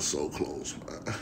was so close, man.